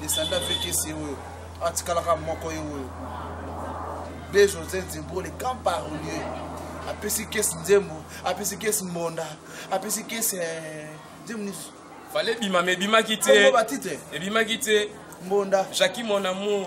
desanda vekesi ye oyo atikalaka moko ye oyo be josé nzembo le grand parolier apesi kesi nzembo apesi kesi mbonda apesi kesi eh, nzembo nisi fale ebima ma ebimaki te ebimaki te mbonda jacqui mon amour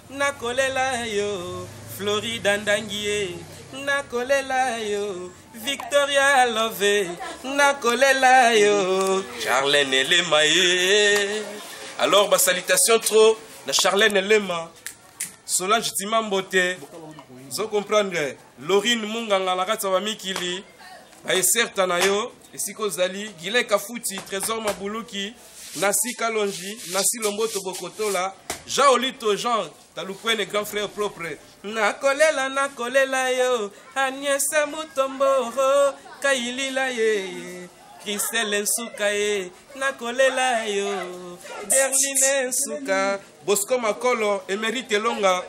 nakolela yo florida ndangi ye nakolela yo victoria love nakolela yo charlene elema ye alors basalutation trop na charlene elema solange timambo te zo comprendre lorine munganga na kati ya bamikili baeserta na yo esika ozali gile kafuti trésor mabuluki Nasi Kalonji, Nasi Lomboto Bokotola, Jean Olito Jean, Talukwene grand frère propre. Nakolela nakolela yo, Agnese Mutombo, Kayilila ye. Christelle Nsuka ye, nakolela yo. Berline Nsuka, Bosco Makolo, Emerite Longa,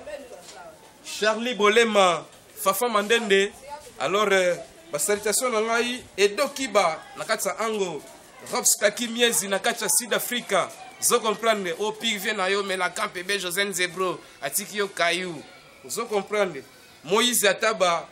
Charlie Bolema, Fafa Mandende. Alors, euh, basalutations na ngai Edo Kiba na kati ya Ango. Robs Kaki Miezi na kati ya Sud Africa. Zo comprendre o pigve na yo mela kampe be José Nzebro atiki yo kayu. Zo comprendre Moïse Ataba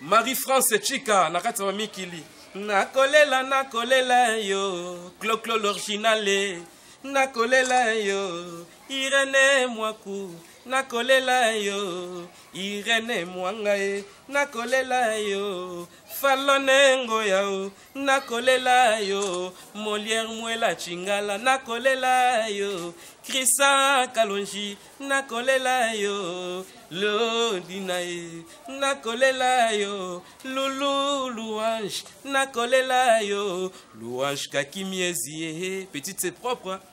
Marie France Chika na kati ya mikili. Nakolela nakolela yo Cloclo l'originale nakolela yo Irene Mwaku nakolela yo Irene Mwanga ye nakolela yo Falone Ngoya o nakolela yo molière mwela chingala nakolela yo christian kalonji nakolela yo lodina ye nakolela yo lulu louange nakolela yo louange kakimiezi ye petite c'est propre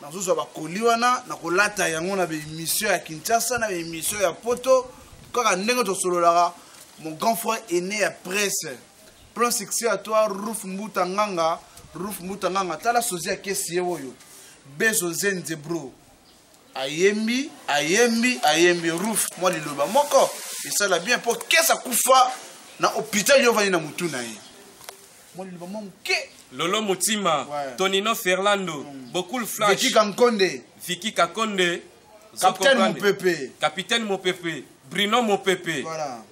nazozwa bakoli wana nakolata yango na baemission ya kinshasa na baemission ya poto kaka ndenge tosololaka mon grand frère aîné ya presse plein succès à toi ruf mbuta nganga ruf mbuta nganga tala sozi ya kesi ye oyo bezo zenze bro ayembi ayembi ayembi ruf mwa liloba moko esala bien mpo kesi akufa na hôpital yo ovandi na motu na ye mwa liloba mwa moke lolo motima ouais. tonino ferlando mm. bokul flash viki kankonde viki kakonde capitaine mopepe capitaine mopepe bruno mopepe voilà.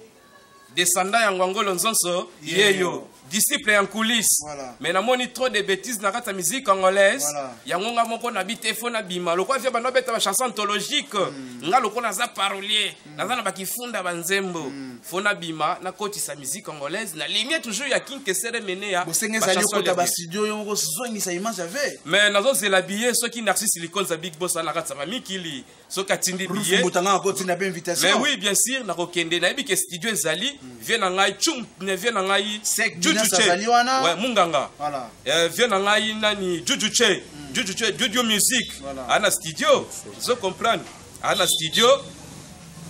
descendant ya ngwangolo nzonso yeyo yeah, yeah. disciple ya nkulise voilà. me namoni trop de bétise na kati ya musique angolaise voilà. yango nga moko nabi te fo nabima lokola vie banda obeta bachanson anthologique mm. nga lokola naza parolier naza na bakifunda banzembo mm. fo nabima nakotisa musique congolaise na ligne toujours ya kinkesere mene ya bosenge ezali okota bastudio yo moko ozongisa image ave mais nazozela biye soki narcise likonza big boss ana katisama mikili soki atindi biyebotanga akotinda mpe invitation mais oui bien sûr nakokende nayebi ke studio ezali mm. vie na ngai cum vie na ngai jujuce ouais, munganga voilà. euh, vie na ngai nani jujuce mm. jujuce juju musique ana studio zo comprendre aa na studio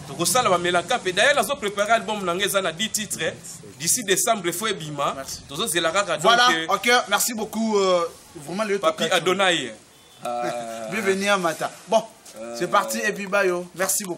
tokosala bamelaka mpe dayele azo prépare album na ngai eza na 10 titre d'ici décembre efo ebima tozozela kaka voilà euh, ok merci beaucoup euh, vraiment le papi adonai euh, bienvenue à mata bon c'est parti et puis bayo merci beaucoup